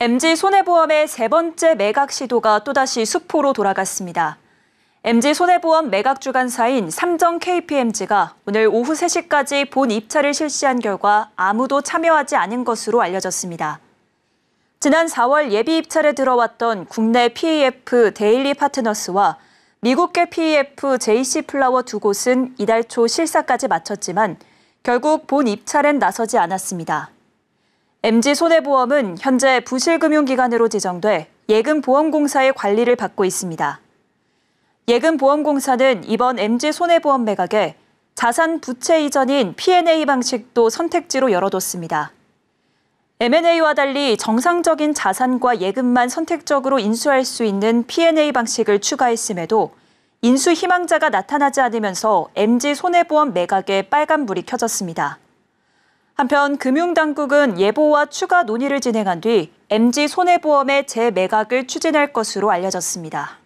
MG손해보험의 세 번째 매각 시도가 또다시 수포로 돌아갔습니다. MG손해보험 매각 주관사인 삼정 KPMG가 오늘 오후 3시까지 본 입찰을 실시한 결과 아무도 참여하지 않은 것으로 알려졌습니다. 지난 4월 예비 입찰에 들어왔던 국내 PEF 데일리 파트너스와 미국계 PEF JC 플라워 두 곳은 이달 초 실사까지 마쳤지만 결국 본 입찰엔 나서지 않았습니다. MG손해보험은 현재 부실금융기관으로 지정돼 예금보험공사의 관리를 받고 있습니다. 예금보험공사는 이번 MG손해보험 매각에 자산 부채 이전인 P&A 방식도 선택지로 열어뒀습니다. M&A와 달리 정상적인 자산과 예금만 선택적으로 인수할 수 있는 P&A 방식을 추가했음에도 인수 희망자가 나타나지 않으면서 MG손해보험 매각에 빨간불이 켜졌습니다. 한편 금융당국은 예보와 추가 논의를 진행한 뒤 MG 손해보험의 재매각을 추진할 것으로 알려졌습니다.